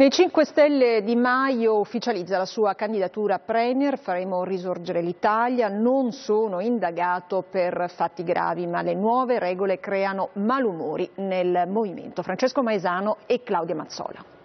Nei 5 Stelle Di Maio ufficializza la sua candidatura Premier, faremo risorgere l'Italia, non sono indagato per fatti gravi, ma le nuove regole creano malumori nel movimento. Francesco Maesano e Claudia Mazzola.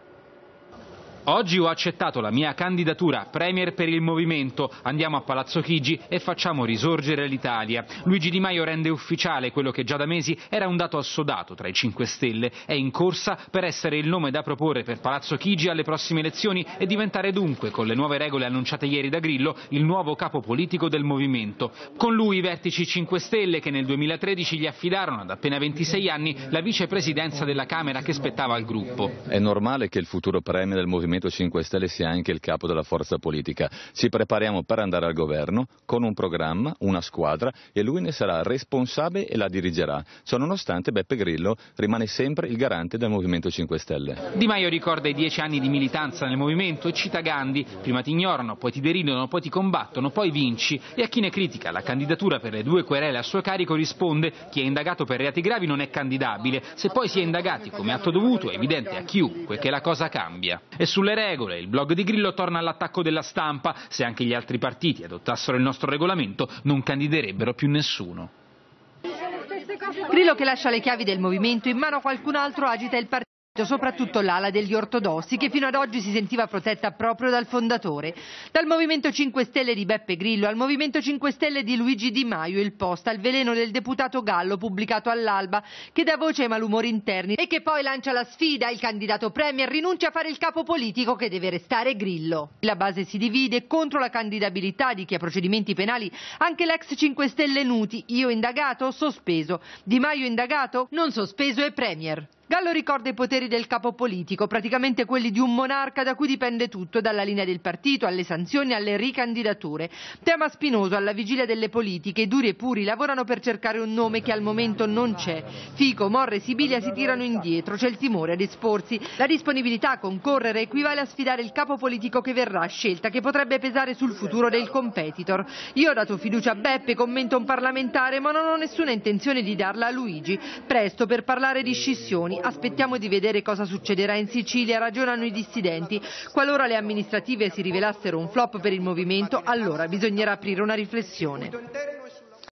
Oggi ho accettato la mia candidatura Premier per il Movimento, andiamo a Palazzo Chigi e facciamo risorgere l'Italia. Luigi Di Maio rende ufficiale quello che già da mesi era un dato assodato tra i 5 Stelle. È in corsa per essere il nome da proporre per Palazzo Chigi alle prossime elezioni e diventare dunque, con le nuove regole annunciate ieri da Grillo, il nuovo capo politico del Movimento. Con lui i vertici 5 Stelle che nel 2013 gli affidarono ad appena 26 anni la vicepresidenza della Camera che spettava al gruppo. È normale che il futuro Premier del Movimento Movimento 5 Stelle sia anche il capo della forza politica. Ci prepariamo per andare al governo con un programma, una squadra e lui ne sarà responsabile e la dirigerà. Ciononostante Beppe Grillo rimane sempre il garante del Movimento 5 Stelle. Di Maio ricorda i dieci anni di militanza nel movimento e cita Gandhi, prima ti ignorano, poi ti deridono, poi ti combattono, poi vinci e a chi ne critica la candidatura per le due querele a suo carico risponde chi è indagato per reati gravi non è candidabile, se poi si è indagati come atto dovuto è evidente a chiunque che la cosa cambia. E sul sulle regole. Il blog di Grillo torna all'attacco della stampa. Se anche gli altri partiti adottassero il nostro regolamento, non candiderebbero più nessuno. Grillo che lascia le chiavi del movimento in mano a qualcun altro agita il partito soprattutto l'ala degli ortodossi che fino ad oggi si sentiva protetta proprio dal fondatore. Dal Movimento 5 Stelle di Beppe Grillo al Movimento 5 Stelle di Luigi Di Maio il post al veleno del deputato Gallo pubblicato all'alba che dà voce ai malumori interni e che poi lancia la sfida il candidato Premier rinuncia a fare il capo politico che deve restare Grillo. La base si divide contro la candidabilità di chi ha procedimenti penali anche l'ex 5 Stelle Nuti, io indagato, sospeso, Di Maio indagato, non sospeso e Premier. Gallo ricorda i poteri del capo politico, praticamente quelli di un monarca da cui dipende tutto, dalla linea del partito alle sanzioni alle ricandidature. Tema spinoso alla vigilia delle politiche, i duri e puri lavorano per cercare un nome che al momento non c'è. Fico, Morre e Sibilia si tirano indietro, c'è il timore ad esporsi. La disponibilità a concorrere equivale a sfidare il capo politico che verrà, scelta che potrebbe pesare sul futuro del competitor. Io ho dato fiducia a Beppe, commenta un parlamentare, ma non ho nessuna intenzione di darla a Luigi. Presto per parlare di scissioni aspettiamo di vedere cosa succederà in Sicilia, ragionano i dissidenti. Qualora le amministrative si rivelassero un flop per il movimento, allora bisognerà aprire una riflessione.